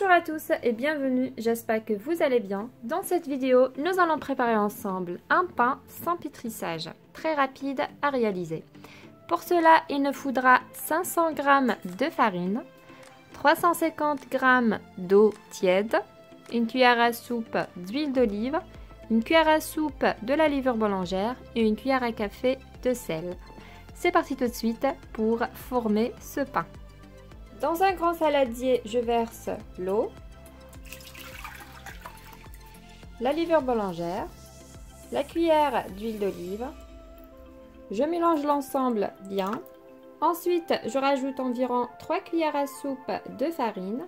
Bonjour à tous et bienvenue, j'espère que vous allez bien. Dans cette vidéo, nous allons préparer ensemble un pain sans pétrissage, très rapide à réaliser. Pour cela, il nous faudra 500 g de farine, 350 g d'eau tiède, une cuillère à soupe d'huile d'olive, une cuillère à soupe de la levure boulangère et une cuillère à café de sel. C'est parti tout de suite pour former ce pain. Dans un grand saladier, je verse l'eau, la levure boulangère, la cuillère d'huile d'olive. Je mélange l'ensemble bien. Ensuite, je rajoute environ 3 cuillères à soupe de farine.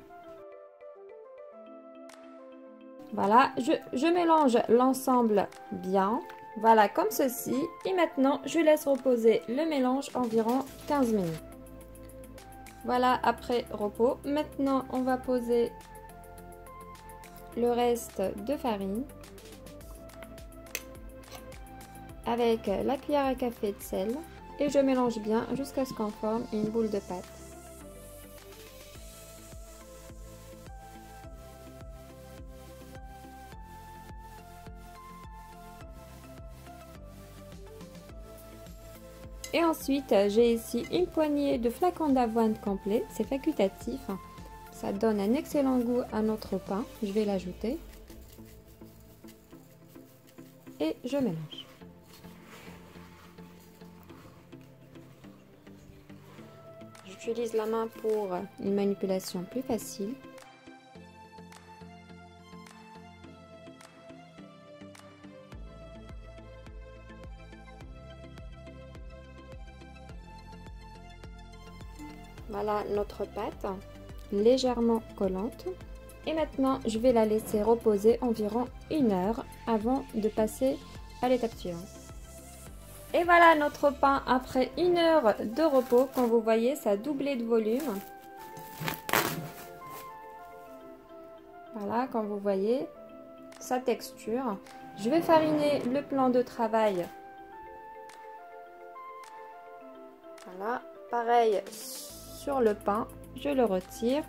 Voilà, je, je mélange l'ensemble bien. Voilà, comme ceci. Et maintenant, je laisse reposer le mélange environ 15 minutes. Voilà, après repos. Maintenant, on va poser le reste de farine avec la cuillère à café de sel et je mélange bien jusqu'à ce qu'on forme une boule de pâte. Et ensuite, j'ai ici une poignée de flacons d'avoine complet. C'est facultatif. Ça donne un excellent goût à notre pain. Je vais l'ajouter. Et je mélange. J'utilise la main pour une manipulation plus facile. Voilà notre pâte légèrement collante. Et maintenant, je vais la laisser reposer environ une heure avant de passer à l'étape suivante. Et voilà notre pain après une heure de repos. Comme vous voyez, ça a doublé de volume. Voilà, comme vous voyez, sa texture. Je vais fariner le plan de travail. Voilà, pareil sur le pain, je le retire.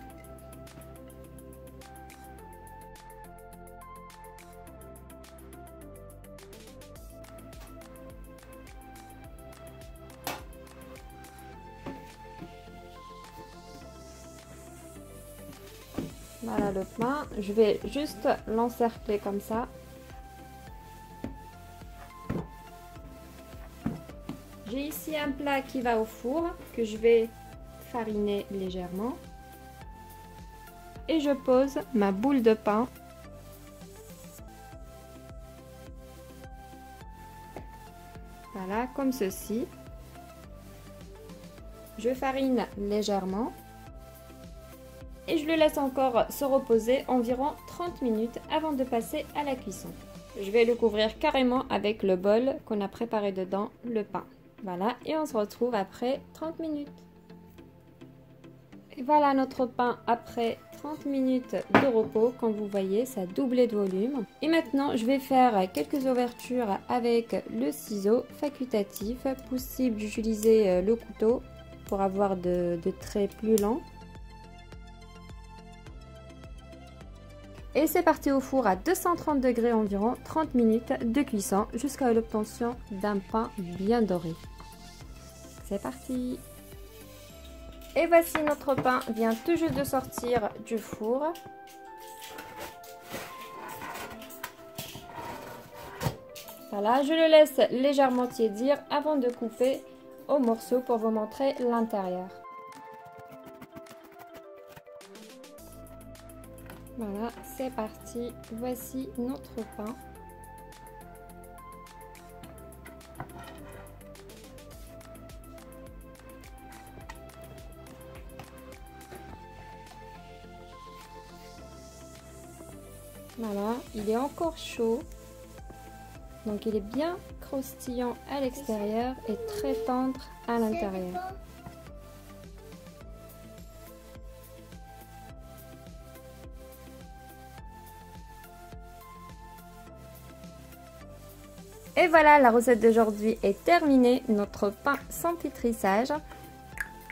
Voilà le pain. Je vais juste l'encercler comme ça. J'ai ici un plat qui va au four que je vais fariner légèrement. Et je pose ma boule de pain. Voilà, comme ceci. Je farine légèrement. Et je le laisse encore se reposer environ 30 minutes avant de passer à la cuisson. Je vais le couvrir carrément avec le bol qu'on a préparé dedans, le pain. Voilà, et on se retrouve après 30 minutes. Voilà notre pain après 30 minutes de repos. Comme vous voyez, ça a doublé de volume. Et maintenant, je vais faire quelques ouvertures avec le ciseau facultatif. Possible d'utiliser euh, le couteau pour avoir de, de traits plus lents. Et c'est parti au four à 230 degrés environ 30 minutes de cuisson jusqu'à l'obtention d'un pain bien doré. C'est parti et voici notre pain vient tout juste de sortir du four. Voilà, je le laisse légèrement tiédir avant de couper au morceau pour vous montrer l'intérieur. Voilà, c'est parti. Voici notre pain. Voilà, il est encore chaud. Donc il est bien croustillant à l'extérieur et très tendre à l'intérieur. Et voilà, la recette d'aujourd'hui est terminée. Notre pain sans pétrissage,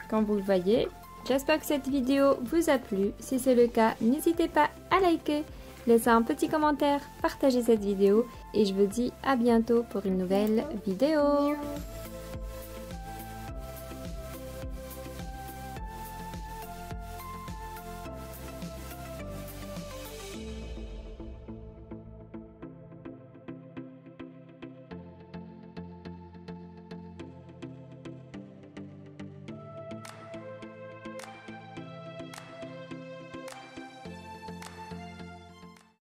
comme vous le voyez, J'espère que cette vidéo vous a plu. Si c'est le cas, n'hésitez pas à liker, laisser un petit commentaire, partager cette vidéo et je vous dis à bientôt pour une nouvelle vidéo.